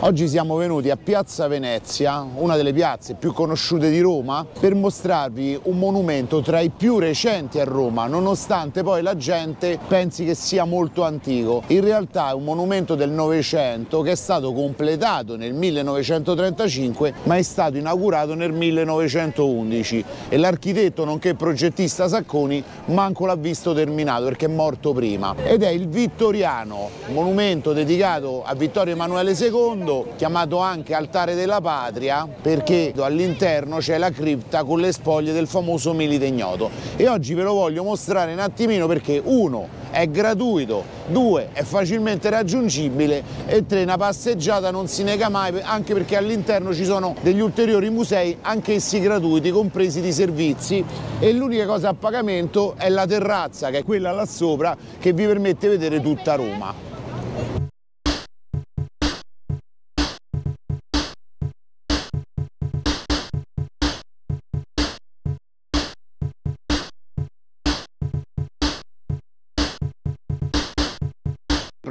Oggi siamo venuti a Piazza Venezia, una delle piazze più conosciute di Roma, per mostrarvi un monumento tra i più recenti a Roma, nonostante poi la gente pensi che sia molto antico. In realtà è un monumento del Novecento che è stato completato nel 1935 ma è stato inaugurato nel 1911 e l'architetto nonché progettista Sacconi manco l'ha visto terminato perché è morto prima. Ed è il Vittoriano, monumento dedicato a Vittorio Emanuele II mondo, chiamato anche altare della patria, perché all'interno c'è la cripta con le spoglie del famoso milite ignoto. E oggi ve lo voglio mostrare un attimino perché uno è gratuito, due è facilmente raggiungibile e tre una passeggiata non si nega mai anche perché all'interno ci sono degli ulteriori musei anch'essi gratuiti compresi di servizi e l'unica cosa a pagamento è la terrazza che è quella là sopra che vi permette di vedere tutta Roma.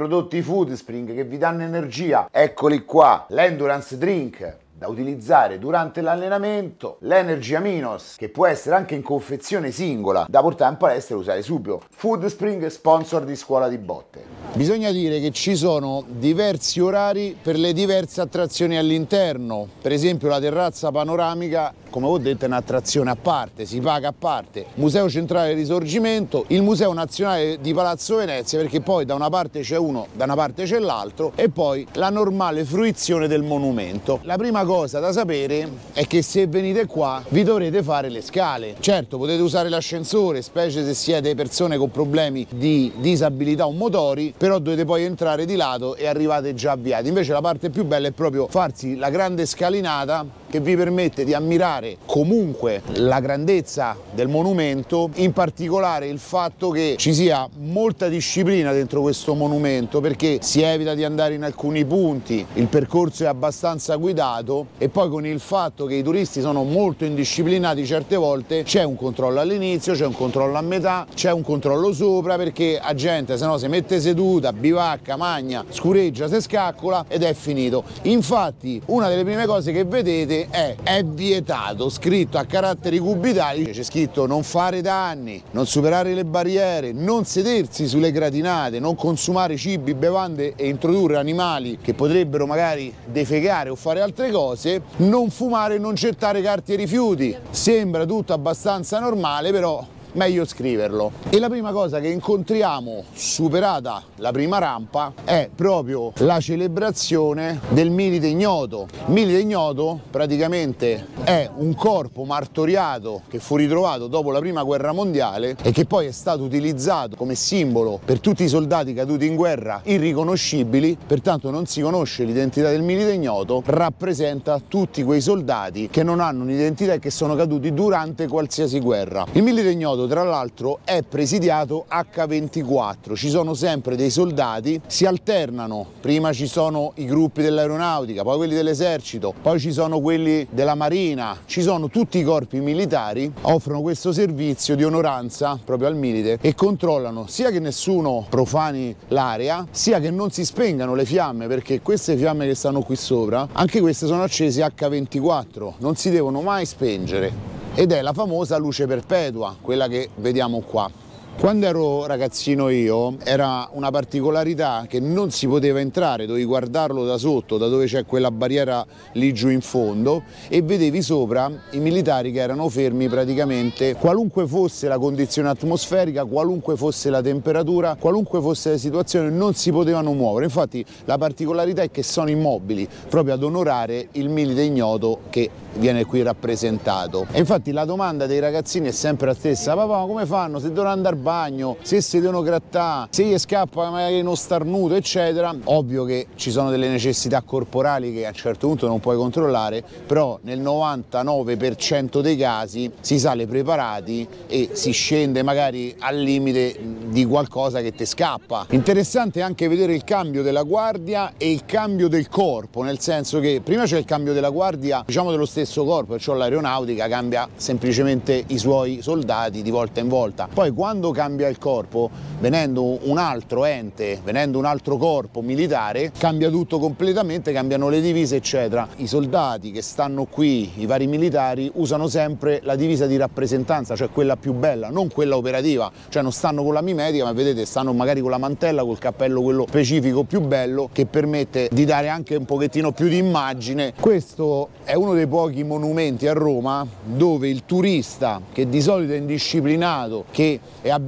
Prodotti Food Spring che vi danno energia, eccoli qua, l'Endurance Drink da utilizzare durante l'allenamento, l'Energy Aminos che può essere anche in confezione singola da portare in palestra e usare subito. Food Spring sponsor di Scuola di Botte. Bisogna dire che ci sono diversi orari per le diverse attrazioni all'interno, per esempio la terrazza panoramica come ho detto è un'attrazione a parte, si paga a parte. Museo Centrale Risorgimento, il Museo Nazionale di Palazzo Venezia perché poi da una parte c'è uno, da una parte c'è l'altro e poi la normale fruizione del monumento. La prima cosa da sapere è che se venite qua vi dovrete fare le scale. Certo potete usare l'ascensore, specie se siete persone con problemi di disabilità o motori, però dovete poi entrare di lato e arrivate già avviati. Invece la parte più bella è proprio farsi la grande scalinata che vi permette di ammirare comunque la grandezza del monumento, in particolare il fatto che ci sia molta disciplina dentro questo monumento perché si evita di andare in alcuni punti, il percorso è abbastanza guidato e poi con il fatto che i turisti sono molto indisciplinati certe volte c'è un controllo all'inizio, c'è un controllo a metà, c'è un controllo sopra perché la gente se no si mette seduta, bivacca, magna, scureggia, si scaccola ed è finito. Infatti una delle prime cose che vedete vedete è, è vietato, scritto a caratteri cubitali, c'è scritto non fare danni, non superare le barriere, non sedersi sulle gratinate, non consumare cibi, bevande e introdurre animali che potrebbero magari defecare o fare altre cose, non fumare e non gettare carte e rifiuti. Sembra tutto abbastanza normale, però meglio scriverlo. E la prima cosa che incontriamo, superata la prima rampa, è proprio la celebrazione del milite ignoto. Milite ignoto praticamente è un corpo martoriato che fu ritrovato dopo la prima guerra mondiale e che poi è stato utilizzato come simbolo per tutti i soldati caduti in guerra irriconoscibili, pertanto non si conosce l'identità del milite ignoto, rappresenta tutti quei soldati che non hanno un'identità e che sono caduti durante qualsiasi guerra. Il milite ignoto tra l'altro è presidiato H24, ci sono sempre dei soldati, si alternano, prima ci sono i gruppi dell'aeronautica, poi quelli dell'esercito, poi ci sono quelli della marina, ci sono tutti i corpi militari, offrono questo servizio di onoranza proprio al milite e controllano sia che nessuno profani l'area, sia che non si spengano le fiamme perché queste fiamme che stanno qui sopra, anche queste sono accese H24, non si devono mai spengere ed è la famosa luce perpetua, quella che vediamo qua. Quando ero ragazzino io era una particolarità che non si poteva entrare, dovevi guardarlo da sotto, da dove c'è quella barriera lì giù in fondo e vedevi sopra i militari che erano fermi praticamente qualunque fosse la condizione atmosferica, qualunque fosse la temperatura, qualunque fosse la situazione non si potevano muovere. Infatti la particolarità è che sono immobili proprio ad onorare il milite ignoto che viene qui rappresentato. E infatti la domanda dei ragazzini è sempre la stessa, papà come fanno se devono andare bagno, se si devono grattare, se gli scappa magari uno starnuto, eccetera. Ovvio che ci sono delle necessità corporali che a un certo punto non puoi controllare, però nel 99% dei casi si sale preparati e si scende magari al limite di qualcosa che ti scappa. Interessante anche vedere il cambio della guardia e il cambio del corpo, nel senso che prima c'è il cambio della guardia, diciamo dello stesso corpo, perciò l'aeronautica cambia semplicemente i suoi soldati di volta in volta. Poi quando cambia il corpo, venendo un altro ente, venendo un altro corpo militare, cambia tutto completamente, cambiano le divise eccetera. I soldati che stanno qui, i vari militari, usano sempre la divisa di rappresentanza, cioè quella più bella, non quella operativa, cioè non stanno con la mimetica ma vedete stanno magari con la mantella, col cappello quello specifico più bello che permette di dare anche un pochettino più di immagine. Questo è uno dei pochi monumenti a Roma dove il turista che di solito è indisciplinato, che è abituato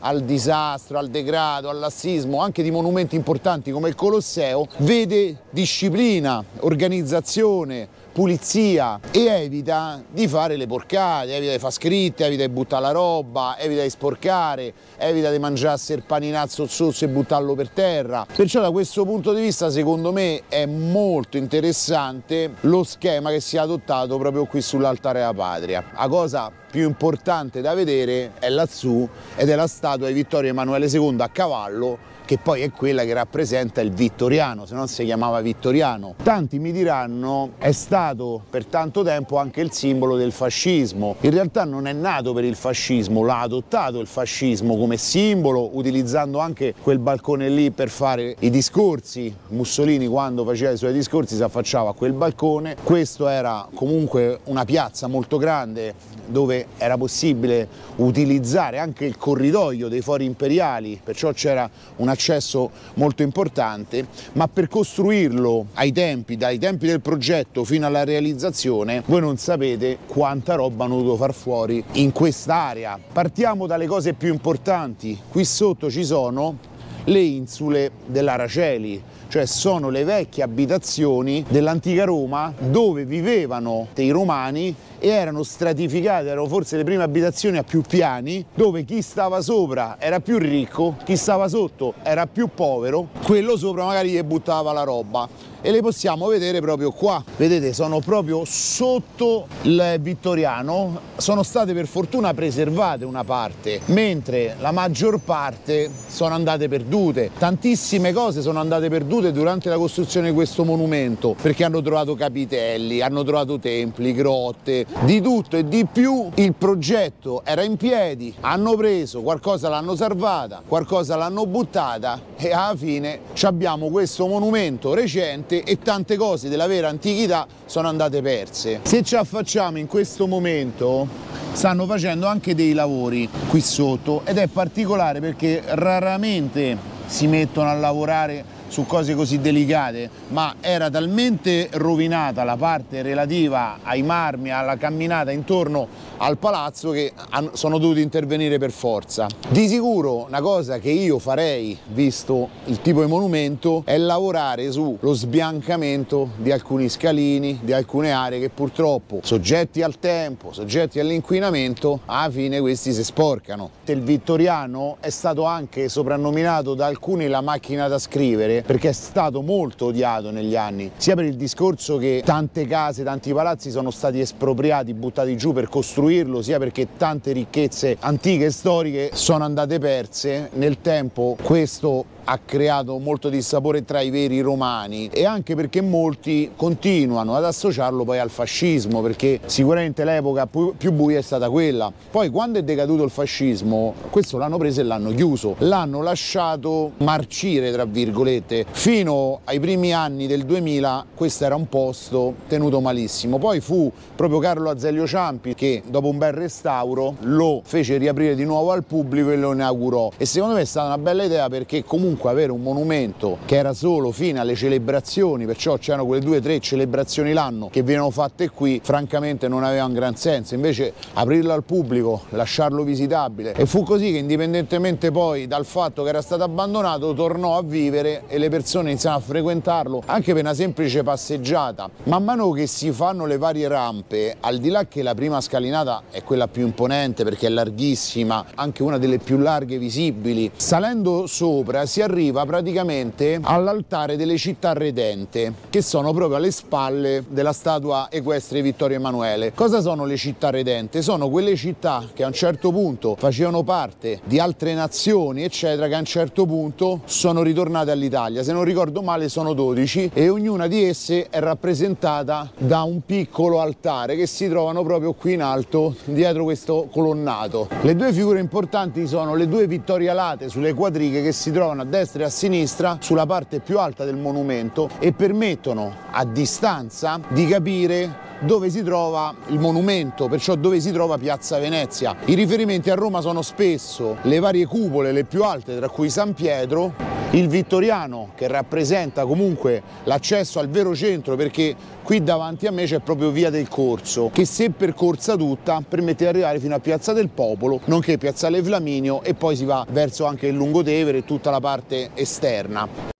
al disastro, al degrado, al lassismo, anche di monumenti importanti come il Colosseo, vede disciplina, organizzazione, pulizia e evita di fare le porcate, evita di fare scritte, evita di buttare la roba, evita di sporcare, evita di mangiarsi il paninazzo zozzo e buttarlo per terra. Perciò da questo punto di vista secondo me è molto interessante lo schema che si è adottato proprio qui sull'altare della patria. La cosa più importante da vedere è lassù ed è la statua di Vittorio Emanuele II a cavallo che poi è quella che rappresenta il vittoriano, se non si chiamava vittoriano. Tanti mi diranno è stato per tanto tempo anche il simbolo del fascismo. In realtà non è nato per il fascismo, l'ha adottato il fascismo come simbolo, utilizzando anche quel balcone lì per fare i discorsi. Mussolini quando faceva i suoi discorsi si affacciava a quel balcone. Questo era comunque una piazza molto grande dove era possibile utilizzare anche il corridoio dei fori imperiali, perciò c'era una accesso molto importante, ma per costruirlo ai tempi, dai tempi del progetto fino alla realizzazione, voi non sapete quanta roba hanno dovuto far fuori in quest'area. Partiamo dalle cose più importanti. Qui sotto ci sono le insule dell'Araceli, cioè sono le vecchie abitazioni dell'antica Roma dove vivevano dei romani e erano stratificate, erano forse le prime abitazioni a più piani, dove chi stava sopra era più ricco, chi stava sotto era più povero, quello sopra magari gli buttava la roba e le possiamo vedere proprio qua. Vedete, sono proprio sotto il vittoriano, sono state per fortuna preservate una parte, mentre la maggior parte sono andate perdute. Tantissime cose sono andate perdute durante la costruzione di questo monumento, perché hanno trovato capitelli, hanno trovato templi, grotte, di tutto e di più. Il progetto era in piedi, hanno preso, qualcosa l'hanno salvata, qualcosa l'hanno buttata e alla fine abbiamo questo monumento recente perché e tante cose della vera antichità sono andate perse. Se ci affacciamo in questo momento stanno facendo anche dei lavori qui sotto ed è particolare perché raramente si mettono a lavorare su cose così delicate, ma era talmente rovinata la parte relativa ai marmi, alla camminata intorno al palazzo che sono dovuti intervenire per forza. Di sicuro una cosa che io farei, visto il tipo di monumento, è lavorare sullo sbiancamento di alcuni scalini, di alcune aree che purtroppo, soggetti al tempo, soggetti all'inquinamento, alla fine questi si sporcano. Il vittoriano è stato anche soprannominato da alcuni la macchina da scrivere perché è stato molto odiato negli anni, sia per il discorso che tante case, tanti palazzi sono stati espropriati, buttati giù per costruirlo sia perché tante ricchezze antiche e storiche sono andate perse nel tempo questo ha creato molto dissapore tra i veri romani e anche perché molti continuano ad associarlo poi al fascismo perché sicuramente l'epoca più buia è stata quella. Poi quando è decaduto il fascismo questo l'hanno preso e l'hanno chiuso, l'hanno lasciato marcire tra virgolette. Fino ai primi anni del 2000 questo era un posto tenuto malissimo, poi fu proprio Carlo Azeglio Ciampi che dopo un bel restauro lo fece riaprire di nuovo al pubblico e lo inaugurò. E secondo me è stata una bella idea perché comunque avere un monumento che era solo fine alle celebrazioni, perciò c'erano quelle due o tre celebrazioni l'anno che venivano fatte qui, francamente non aveva un gran senso, invece aprirlo al pubblico, lasciarlo visitabile. E fu così che indipendentemente poi dal fatto che era stato abbandonato tornò a vivere e le persone iniziano a frequentarlo anche per una semplice passeggiata. Man mano che si fanno le varie rampe, al di là che la prima scalinata è quella più imponente perché è larghissima, anche una delle più larghe visibili, salendo sopra si arriva praticamente all'altare delle città redente, che sono proprio alle spalle della statua equestre Vittorio Emanuele. Cosa sono le città redente? Sono quelle città che a un certo punto facevano parte di altre nazioni, eccetera, che a un certo punto sono ritornate all'Italia. Se non ricordo male sono 12 e ognuna di esse è rappresentata da un piccolo altare che si trovano proprio qui in alto dietro questo colonnato. Le due figure importanti sono le due vittorialate sulle quadrighe che si trovano a destra e a sinistra sulla parte più alta del monumento e permettono a distanza di capire dove si trova il monumento, perciò dove si trova Piazza Venezia. I riferimenti a Roma sono spesso le varie cupole, le più alte, tra cui San Pietro, il Vittoriano che rappresenta comunque l'accesso al vero centro perché qui davanti a me c'è proprio via del Corso che se percorsa tutta permette di arrivare fino a Piazza del Popolo nonché Piazzale Flaminio e poi si va verso anche il Lungotevere e tutta la parte esterna.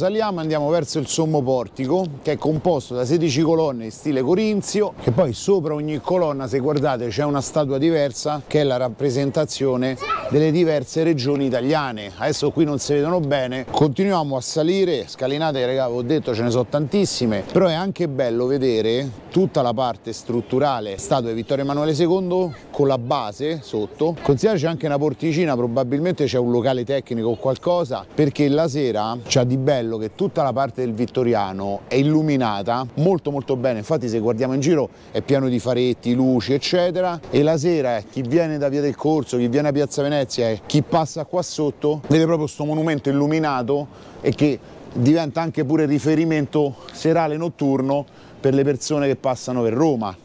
Saliamo e andiamo verso il sommo portico che è composto da 16 colonne in stile corinzio che poi sopra ogni colonna se guardate c'è una statua diversa che è la rappresentazione delle diverse regioni italiane. Adesso qui non si vedono bene. Continuiamo a salire scalinate raga ho detto ce ne sono tantissime però è anche bello vedere tutta la parte strutturale. Statue Vittorio Emanuele II con la base sotto. Considerate c'è anche una porticina probabilmente c'è un locale tecnico o qualcosa perché la sera c'ha di bello bello che tutta la parte del Vittoriano è illuminata molto molto bene, infatti se guardiamo in giro è pieno di faretti, luci eccetera e la sera eh, chi viene da Via del Corso, chi viene a Piazza Venezia e chi passa qua sotto vede proprio questo monumento illuminato e che diventa anche pure riferimento serale notturno per le persone che passano per Roma.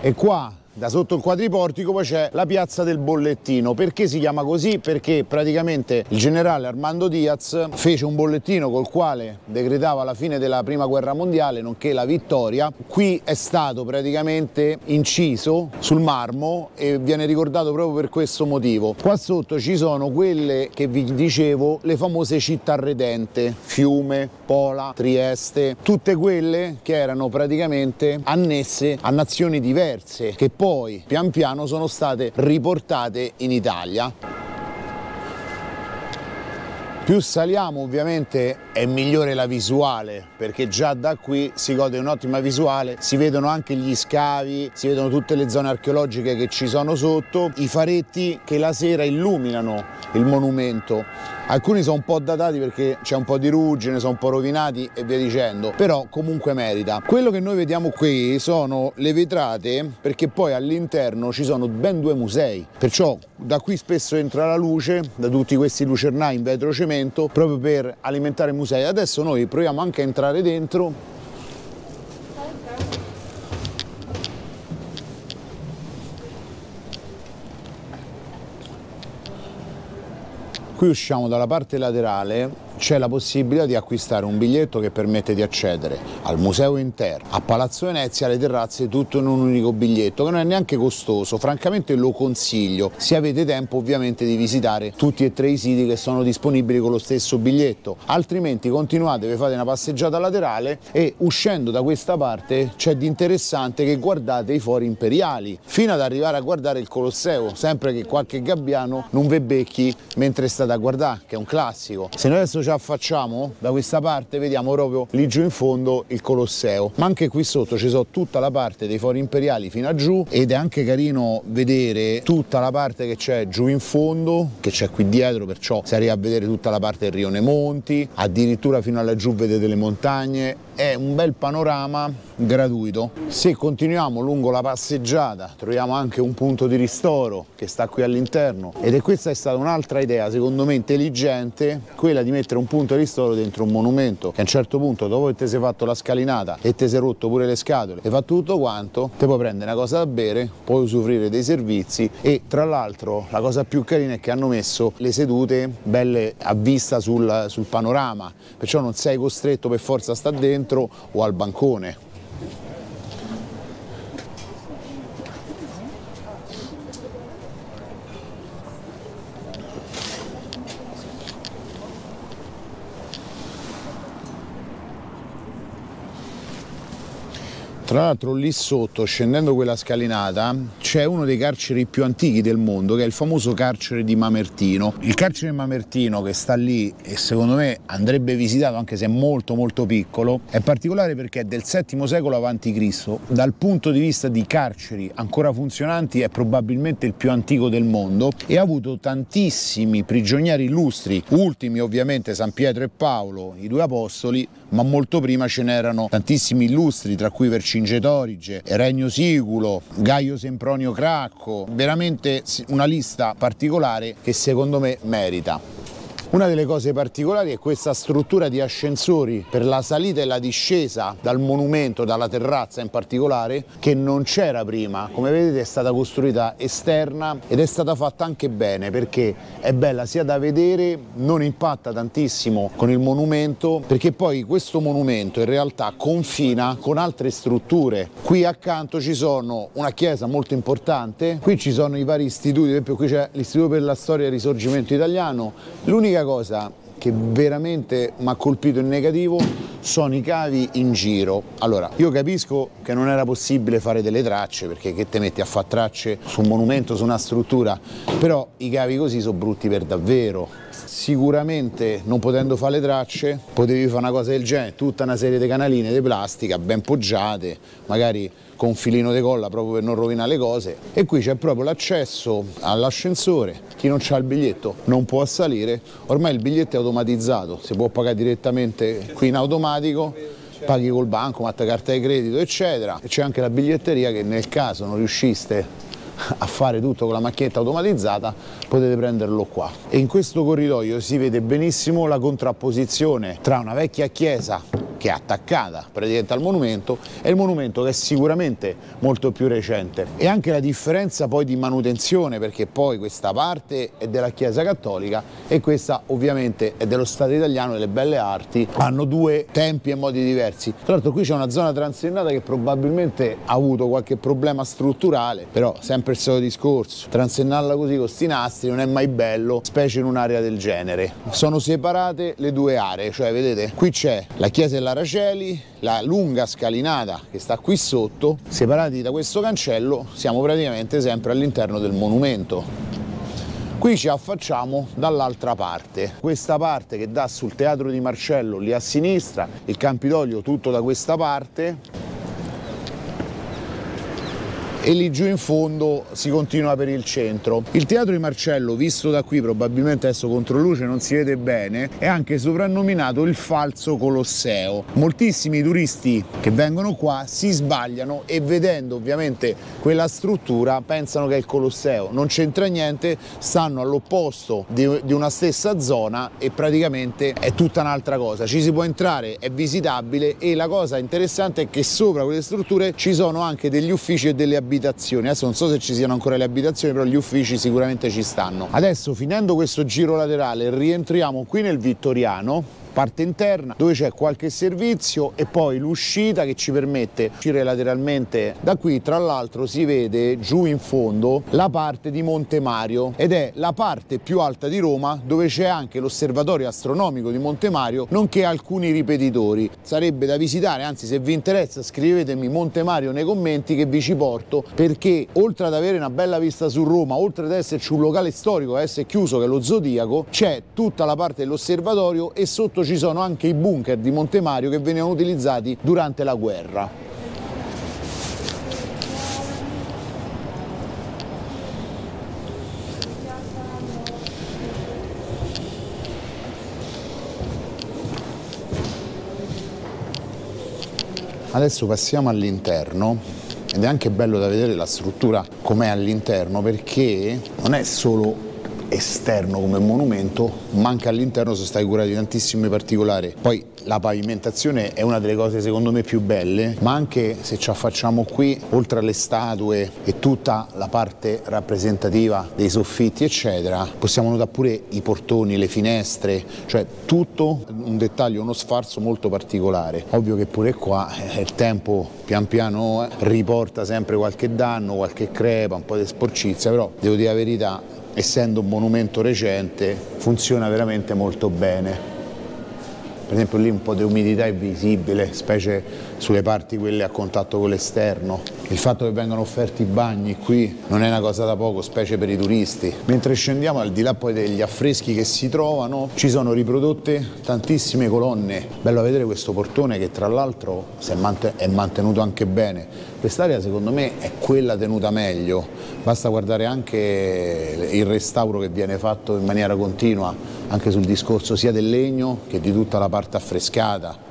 E qua da sotto il quadriportico poi c'è la piazza del bollettino. Perché si chiama così? Perché praticamente il generale Armando Diaz fece un bollettino col quale decretava la fine della prima guerra mondiale nonché la vittoria. Qui è stato praticamente inciso sul marmo e viene ricordato proprio per questo motivo. Qua sotto ci sono quelle che vi dicevo, le famose città redente, Fiume, Pola, Trieste, tutte quelle che erano praticamente annesse a nazioni diverse che poi poi pian piano sono state riportate in Italia. Più saliamo ovviamente è migliore la visuale perché già da qui si gode un'ottima visuale, si vedono anche gli scavi, si vedono tutte le zone archeologiche che ci sono sotto, i faretti che la sera illuminano il monumento Alcuni sono un po' datati perché c'è un po' di ruggine, sono un po' rovinati e via dicendo, però comunque merita. Quello che noi vediamo qui sono le vetrate perché poi all'interno ci sono ben due musei, perciò da qui spesso entra la luce, da tutti questi lucernai in vetro cemento, proprio per alimentare i musei. Adesso noi proviamo anche a entrare dentro Qui usciamo dalla parte laterale c'è la possibilità di acquistare un biglietto che permette di accedere al museo interno, a Palazzo Venezia, alle terrazze, tutto in un unico biglietto che non è neanche costoso, francamente lo consiglio. Se avete tempo ovviamente di visitare tutti e tre i siti che sono disponibili con lo stesso biglietto, altrimenti continuate, vi fate una passeggiata laterale e uscendo da questa parte c'è di interessante che guardate i fori imperiali, fino ad arrivare a guardare il Colosseo, sempre che qualche gabbiano non ve becchi mentre state a guardare, che è un classico. Se noi adesso ci ci affacciamo da questa parte vediamo proprio lì giù in fondo il Colosseo. Ma anche qui sotto ci sono tutta la parte dei fori imperiali fino a giù ed è anche carino vedere tutta la parte che c'è giù in fondo che c'è qui dietro perciò si arriva a vedere tutta la parte del Rione Monti addirittura fino alla giù vedete le montagne è un bel panorama gratuito. Se continuiamo lungo la passeggiata troviamo anche un punto di ristoro che sta qui all'interno ed è questa è stata un'altra idea secondo me intelligente, quella di mettere un punto di ristoro dentro un monumento che a un certo punto dopo che ti sei fatto la scalinata e ti sei rotto pure le scatole, hai fatto tutto quanto, ti puoi prendere una cosa da bere, puoi usufruire dei servizi e tra l'altro la cosa più carina è che hanno messo le sedute belle a vista sul, sul panorama, perciò non sei costretto per forza a stare dentro dentro o al bancone. Tra l'altro lì sotto, scendendo quella scalinata, c'è uno dei carceri più antichi del mondo, che è il famoso carcere di Mamertino. Il carcere di Mamertino che sta lì e secondo me andrebbe visitato anche se è molto molto piccolo, è particolare perché è del VII secolo a.C. Dal punto di vista di carceri ancora funzionanti è probabilmente il più antico del mondo e ha avuto tantissimi prigionieri illustri, ultimi ovviamente San Pietro e Paolo, i due apostoli, ma molto prima ce n'erano tantissimi illustri, tra cui Vercingetorige, Regno Siculo, Gaio Sempronio Cracco, veramente una lista particolare che secondo me merita. Una delle cose particolari è questa struttura di ascensori per la salita e la discesa dal monumento, dalla terrazza in particolare, che non c'era prima. Come vedete è stata costruita esterna ed è stata fatta anche bene perché è bella sia da vedere, non impatta tantissimo con il monumento, perché poi questo monumento in realtà confina con altre strutture. Qui accanto ci sono una chiesa molto importante, qui ci sono i vari istituti, ad esempio qui c'è l'Istituto per la Storia e il Risorgimento Italiano, l'unica cosa che veramente mi ha colpito in negativo sono i cavi in giro. Allora, io capisco che non era possibile fare delle tracce, perché che te metti a fare tracce su un monumento, su una struttura, però i cavi così sono brutti per davvero. Sicuramente non potendo fare le tracce, potevi fare una cosa del genere, tutta una serie di canaline di plastica ben poggiate, magari con un filino di colla proprio per non rovinare le cose. E qui c'è proprio l'accesso all'ascensore, chi non ha il biglietto non può salire, ormai il biglietto è automatizzato, si può pagare direttamente qui in automatico paghi col banco, matta carta di credito eccetera. E c'è anche la biglietteria che nel caso non riusciste a fare tutto con la macchinetta automatizzata potete prenderlo qua. E in questo corridoio si vede benissimo la contrapposizione tra una vecchia chiesa che è attaccata praticamente al monumento e il monumento che è sicuramente molto più recente. E anche la differenza poi di manutenzione perché poi questa parte è della Chiesa Cattolica e questa ovviamente è dello Stato italiano delle belle arti hanno due tempi e modi diversi. Tra l'altro qui c'è una zona transennata che probabilmente ha avuto qualche problema strutturale però sempre il solito discorso. Transennarla così con sti nastri non è mai bello specie in un'area del genere. Sono separate le due aree cioè vedete? Qui c'è la chiesa e la Araceli, la lunga scalinata che sta qui sotto, separati da questo cancello siamo praticamente sempre all'interno del monumento. Qui ci affacciamo dall'altra parte, questa parte che dà sul teatro di Marcello lì a sinistra, il Campidoglio tutto da questa parte, e lì giù in fondo si continua per il centro. Il teatro di Marcello, visto da qui, probabilmente adesso contro luce non si vede bene, è anche soprannominato il falso Colosseo. Moltissimi turisti che vengono qua si sbagliano e vedendo ovviamente quella struttura pensano che è il Colosseo. Non c'entra niente, stanno all'opposto di, una stessa zona e praticamente è tutta un'altra cosa. Ci si può entrare, è visitabile e la cosa interessante è che sopra quelle strutture ci sono anche degli uffici e delle abitazioni abitazioni, adesso non so se ci siano ancora le abitazioni, però gli uffici sicuramente ci stanno. Adesso finendo questo giro laterale rientriamo qui nel Vittoriano parte interna dove c'è qualche servizio e poi l'uscita che ci permette di uscire lateralmente da qui. Tra l'altro si vede giù in fondo la parte di Monte Mario ed è la parte più alta di Roma dove c'è anche l'osservatorio astronomico di Monte Mario nonché alcuni ripetitori. Sarebbe da visitare anzi se vi interessa scrivetemi Monte Mario nei commenti che vi ci porto perché oltre ad avere una bella vista su Roma oltre ad esserci un locale storico a essere chiuso che è lo Zodiaco c'è tutta la parte dell'osservatorio e sotto sotto ci sono anche i bunker di Montemario che venivano utilizzati durante la guerra. Adesso passiamo all'interno ed è anche bello da vedere la struttura com'è all'interno perché non è solo esterno come monumento, ma anche all'interno sono stati curati tantissimi particolari. Poi la pavimentazione è una delle cose secondo me più belle, ma anche se ci affacciamo qui, oltre alle statue e tutta la parte rappresentativa dei soffitti eccetera, possiamo notare pure i portoni, le finestre, cioè tutto un dettaglio, uno sfarzo molto particolare. Ovvio che pure qua eh, il tempo pian piano eh, riporta sempre qualche danno, qualche crepa, un po' di sporcizia, però devo dire la verità, essendo un monumento recente funziona veramente molto bene. per esempio lì un po' di umidità è visibile, specie sulle parti quelle a contatto con l'esterno. Il fatto che vengano offerti i bagni qui non è una cosa da poco, specie per i turisti. Mentre scendiamo, al di là poi degli affreschi che si trovano, ci sono riprodotte tantissime colonne. Bello vedere questo portone che tra l'altro è mantenuto anche bene. Quest'area secondo me è quella tenuta meglio, basta guardare anche il restauro che viene fatto in maniera continua, anche sul discorso sia del legno che di tutta la parte affrescata.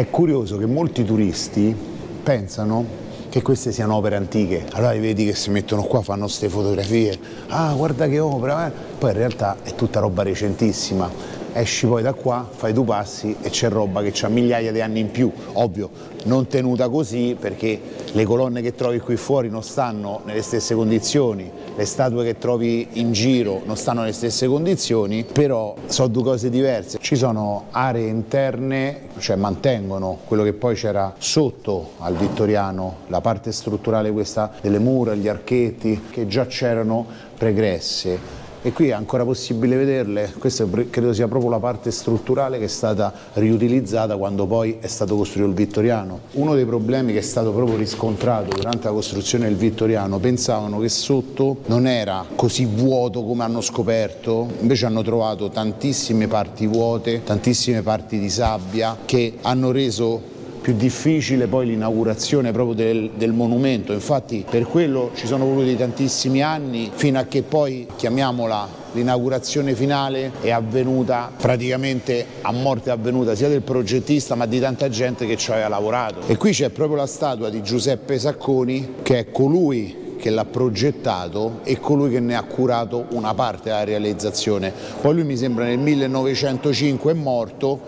È curioso che molti turisti pensano che queste siano opere antiche, allora vedi che si mettono qua, fanno queste fotografie, ah guarda che opera, eh. poi in realtà è tutta roba recentissima, esci poi da qua, fai due passi e c'è roba che ha migliaia di anni in più, ovvio non tenuta così perché le colonne che trovi qui fuori non stanno nelle stesse condizioni, le statue che trovi in giro non stanno nelle stesse condizioni, però sono due cose diverse. Ci sono aree interne, cioè mantengono quello che poi c'era sotto al vittoriano, la parte strutturale questa delle mura, gli archetti, che già c'erano pregresse e qui è ancora possibile vederle, questa credo sia proprio la parte strutturale che è stata riutilizzata quando poi è stato costruito il Vittoriano. Uno dei problemi che è stato proprio riscontrato durante la costruzione del Vittoriano, pensavano che sotto non era così vuoto come hanno scoperto, invece hanno trovato tantissime parti vuote, tantissime parti di sabbia che hanno reso più difficile poi l'inaugurazione proprio del, del, monumento, infatti per quello ci sono voluti tantissimi anni fino a che poi, chiamiamola l'inaugurazione finale è avvenuta praticamente a morte avvenuta sia del progettista ma di tanta gente che ci aveva lavorato e qui c'è proprio la statua di Giuseppe Sacconi che è colui che l'ha progettato e colui che ne ha curato una parte della realizzazione. Poi lui mi sembra nel 1905 è morto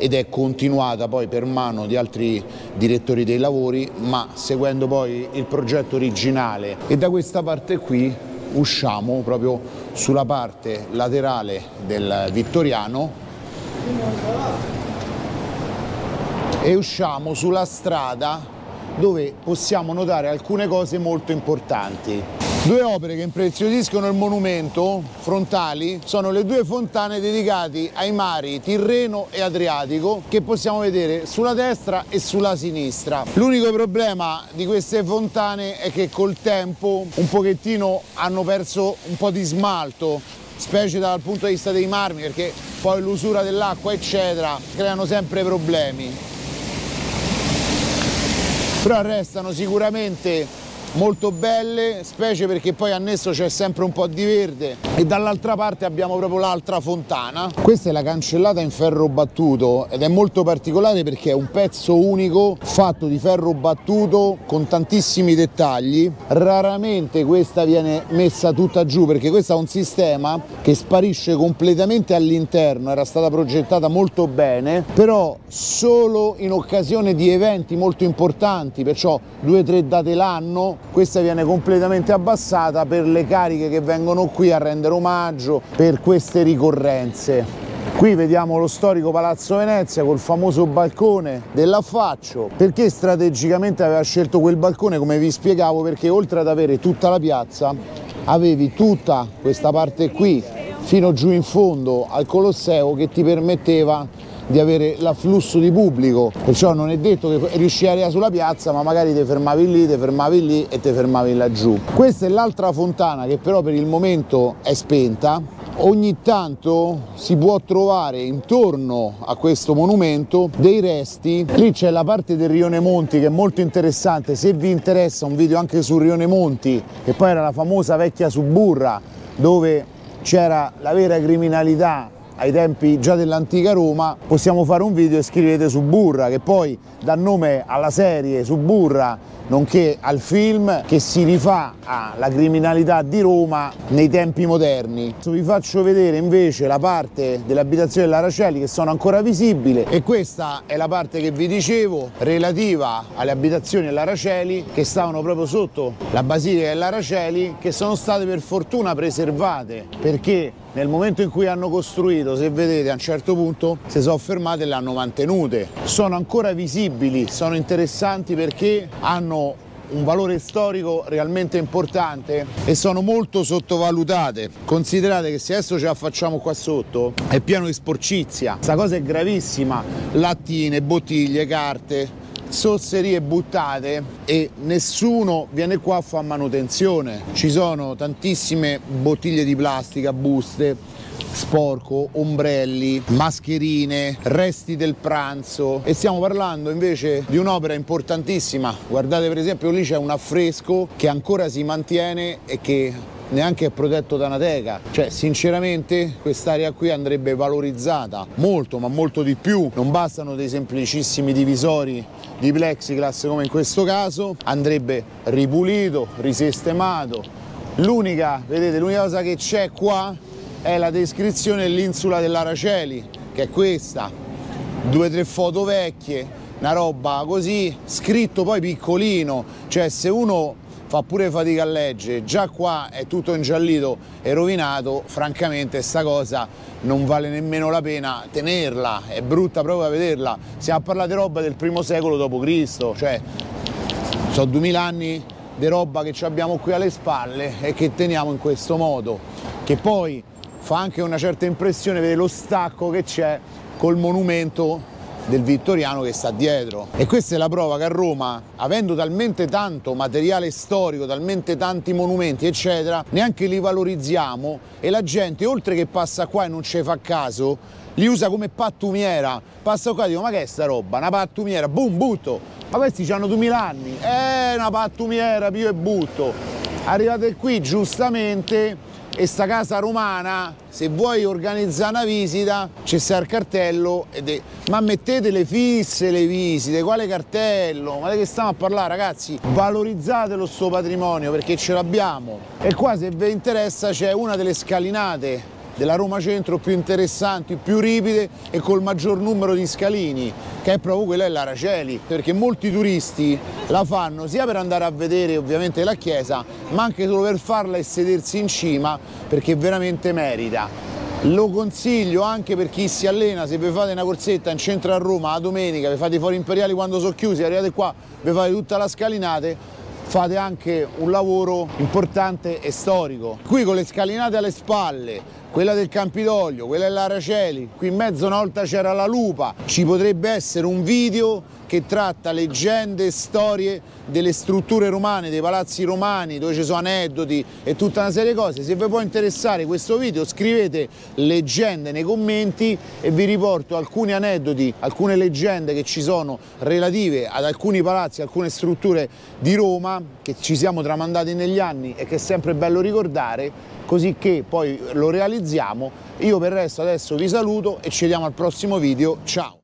ed è continuata poi per mano di altri direttori dei lavori ma seguendo poi il progetto originale e da questa parte qui usciamo proprio sulla parte laterale del Vittoriano e usciamo sulla strada dove possiamo notare alcune cose molto importanti. Due opere che impreziosiscono il monumento frontali sono le due fontane dedicate ai mari Tirreno e Adriatico che possiamo vedere sulla destra e sulla sinistra. L'unico problema di queste fontane è che col tempo un pochettino hanno perso un po' di smalto specie dal punto di vista dei marmi perché poi l'usura dell'acqua eccetera creano sempre problemi però restano sicuramente molto belle, specie perché poi annesso c'è sempre un po' di verde e dall'altra parte abbiamo proprio l'altra fontana. Questa è la cancellata in ferro battuto ed è molto particolare perché è un pezzo unico fatto di ferro battuto con tantissimi dettagli. Raramente questa viene messa tutta giù perché questo è un sistema che sparisce completamente all'interno, era stata progettata molto bene, però solo in occasione di eventi molto importanti, perciò due o tre date l'anno questa viene completamente abbassata per le cariche che vengono qui a rendere omaggio per queste ricorrenze. Qui vediamo lo storico Palazzo Venezia col famoso balcone dell'affaccio. Perché strategicamente aveva scelto quel balcone? Come vi spiegavo, perché oltre ad avere tutta la piazza, avevi tutta questa parte qui fino giù in fondo al Colosseo che ti permetteva di avere l'afflusso di pubblico, perciò non è detto che riuscivi a arrivare sulla piazza, ma magari ti fermavi lì, ti fermavi lì e ti fermavi laggiù. Questa è l'altra fontana che però per il momento è spenta, ogni tanto si può trovare intorno a questo monumento dei resti. Lì c'è la parte del rione Monti che è molto interessante. Se vi interessa un video anche sul rione Monti che poi era la famosa vecchia Suburra dove c'era la vera criminalità ai tempi già dell'antica Roma, possiamo fare un video e scrivete su Burra, che poi dà nome alla serie su Burra, nonché al film che si rifà alla criminalità di Roma nei tempi moderni. Vi faccio vedere invece la parte delle abitazioni dell'Aracelli che sono ancora visibili e questa è la parte che vi dicevo relativa alle abitazioni dell'Aracelli che stavano proprio sotto la Basilica dell'Aracelli che sono state per fortuna preservate perché nel momento in cui hanno costruito, se vedete a un certo punto, si sono fermate e le hanno mantenute. Sono ancora visibili, sono interessanti perché hanno un valore storico realmente importante e sono molto sottovalutate. Considerate che se adesso ce la facciamo qua sotto è pieno di sporcizia, questa cosa è gravissima, lattine, bottiglie, carte, sosserie buttate e nessuno viene qua a fare manutenzione. Ci sono tantissime bottiglie di plastica, buste, sporco, ombrelli, mascherine, resti del pranzo e stiamo parlando invece di un'opera importantissima. Guardate per esempio lì c'è un affresco che ancora si mantiene e che neanche è protetto da una teca. Cioè, sinceramente, quest'area qui andrebbe valorizzata molto, ma molto di più. Non bastano dei semplicissimi divisori di plexiglass come in questo caso, andrebbe ripulito, risistemato. L'unica, vedete, l'unica cosa che c'è qua è la descrizione dell'insula dell'Araceli, che è questa. Due o tre foto vecchie, una roba così, scritto poi piccolino, cioè se uno fa pure fatica a leggere, già qua è tutto ingiallito e rovinato, francamente sta cosa non vale nemmeno la pena tenerla, è brutta proprio da vederla. Stiamo a parlare di roba del primo secolo d.C., cioè sono duemila anni di roba che abbiamo qui alle spalle e che teniamo in questo modo, che poi fa anche una certa impressione vedere lo stacco che c'è col monumento del vittoriano che sta dietro. E questa è la prova che a Roma, avendo talmente tanto materiale storico, talmente tanti monumenti, eccetera, neanche li valorizziamo e la gente, oltre che passa qua e non ci fa caso, li usa come pattumiera. Passa qua e dico, ma che è sta roba? Una pattumiera, boom, butto. Ma questi hanno 2000 anni. Eh, una pattumiera, pio e butto. Arrivate qui, giustamente, e sta casa romana se vuoi organizzare una visita c'è sta il cartello ed ma mettete le fisse le visite quale cartello? Ma di che stiamo a parlare ragazzi? Valorizzatelo sto patrimonio perché ce l'abbiamo. E qua se vi interessa c'è una delle scalinate della Roma Centro più interessanti, più ripide e col maggior numero di scalini, che è proprio quella dell'Araceli, perché molti turisti la fanno sia per andare a vedere ovviamente la chiesa, ma anche solo per farla e sedersi in cima, perché veramente merita. Lo consiglio anche per chi si allena, se vi fate una corsetta in centro a Roma la domenica, vi fate i fori imperiali quando sono chiusi, arrivate qua, vi fate tutta la scalinate, fate anche un lavoro importante e storico. Qui con le scalinate alle spalle, quella del Campidoglio, quella dell'Araceli, qui in mezzo una volta c'era la lupa, ci potrebbe essere un video che tratta leggende e storie delle strutture romane, dei palazzi romani, dove ci sono aneddoti e tutta una serie di cose. Se vi può interessare questo video scrivete leggende nei commenti e vi riporto alcuni aneddoti, alcune leggende che ci sono relative ad alcuni palazzi, alcune strutture di Roma che ci siamo tramandati negli anni e che è sempre bello ricordare così che poi lo realizziamo. Io per il resto adesso vi saluto e ci vediamo al prossimo video, ciao!